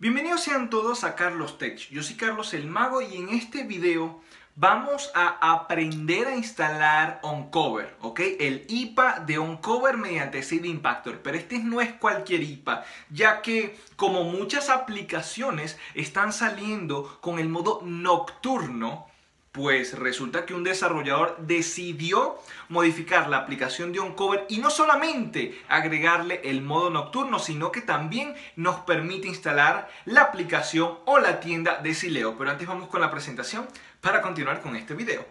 Bienvenidos sean todos a Carlos Tech. Yo soy Carlos el Mago y en este video vamos a aprender a instalar OnCover, ¿ok? El IPA de OnCover mediante CD Impactor, pero este no es cualquier IPA, ya que como muchas aplicaciones están saliendo con el modo nocturno, pues resulta que un desarrollador decidió modificar la aplicación de OnCover y no solamente agregarle el modo nocturno, sino que también nos permite instalar la aplicación o la tienda de Sileo. Pero antes vamos con la presentación para continuar con este video.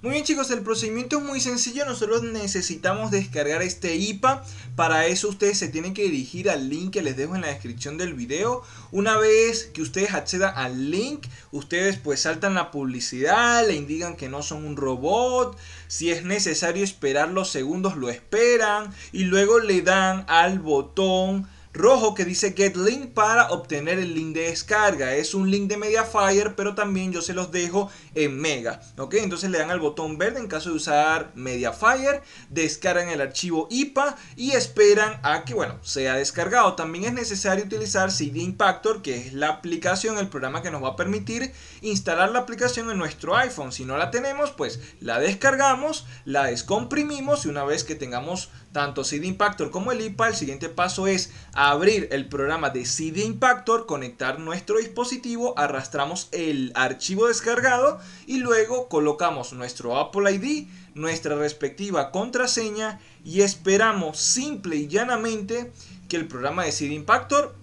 Muy bien chicos, el procedimiento es muy sencillo, nosotros necesitamos descargar este IPA, para eso ustedes se tienen que dirigir al link que les dejo en la descripción del video, una vez que ustedes accedan al link, ustedes pues saltan la publicidad, le indican que no son un robot, si es necesario esperar los segundos lo esperan y luego le dan al botón rojo que dice Get Link para obtener el link de descarga. Es un link de Mediafire, pero también yo se los dejo en Mega. ¿Ok? Entonces le dan al botón verde en caso de usar Mediafire, descargan el archivo IPA y esperan a que, bueno, sea descargado. También es necesario utilizar CD Impactor, que es la aplicación, el programa que nos va a permitir instalar la aplicación en nuestro iPhone. Si no la tenemos, pues la descargamos, la descomprimimos y una vez que tengamos tanto CD Impactor como el IPA, el siguiente paso es abrir el programa de CD Impactor, conectar nuestro dispositivo, arrastramos el archivo descargado y luego colocamos nuestro Apple ID, nuestra respectiva contraseña y esperamos simple y llanamente que el programa de CD Impactor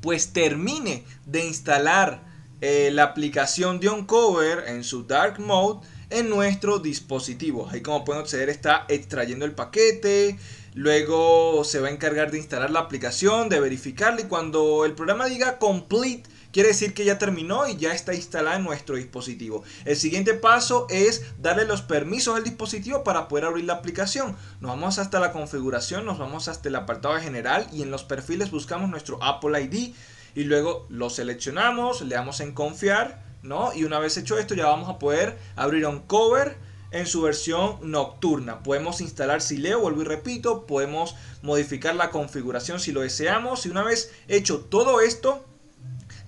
pues termine de instalar eh, la aplicación de OnCover en su Dark Mode en nuestro dispositivo. Ahí como pueden acceder está extrayendo el paquete, luego se va a encargar de instalar la aplicación, de verificarla y cuando el programa diga complete quiere decir que ya terminó y ya está instalada en nuestro dispositivo. El siguiente paso es darle los permisos al dispositivo para poder abrir la aplicación. Nos vamos hasta la configuración, nos vamos hasta el apartado general y en los perfiles buscamos nuestro Apple ID y luego lo seleccionamos, le damos en confiar ¿no? Y una vez hecho esto ya vamos a poder abrir un cover en su versión nocturna. Podemos instalar Sileo, vuelvo y repito, podemos modificar la configuración si lo deseamos. Y una vez hecho todo esto,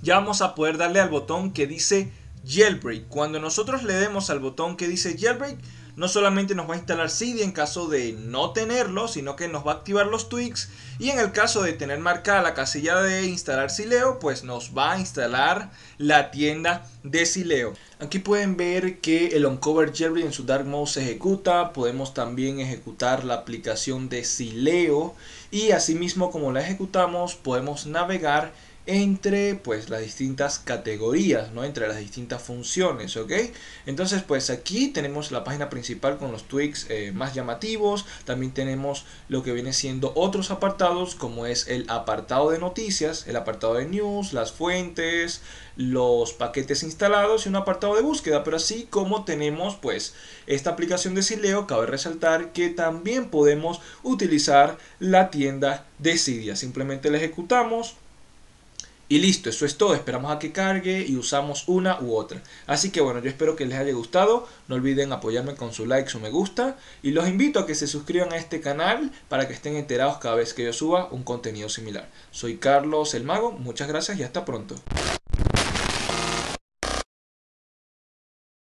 ya vamos a poder darle al botón que dice Jailbreak. Cuando nosotros le demos al botón que dice Jailbreak, no solamente nos va a instalar CD en caso de no tenerlo, sino que nos va a activar los tweaks. Y en el caso de tener marcada la casilla de instalar Sileo, pues nos va a instalar la tienda de Sileo. Aquí pueden ver que el Uncover Jerry en su Dark Mode se ejecuta, podemos también ejecutar la aplicación de Sileo. Y asimismo como la ejecutamos podemos navegar entre pues las distintas categorías, ¿no? Entre las distintas funciones, ¿ok? Entonces pues aquí tenemos la página principal con los tweaks eh, más llamativos, también tenemos lo que viene siendo otros apartados como es el apartado de noticias, el apartado de news, las fuentes, los paquetes instalados y un apartado de búsqueda, pero así como tenemos pues esta aplicación de Sileo, cabe resaltar que también podemos utilizar la tienda de Cydia, simplemente la ejecutamos, y listo, eso es todo. Esperamos a que cargue y usamos una u otra. Así que bueno, yo espero que les haya gustado. No olviden apoyarme con su like, su me gusta. Y los invito a que se suscriban a este canal para que estén enterados cada vez que yo suba un contenido similar. Soy Carlos el Mago, muchas gracias y hasta pronto.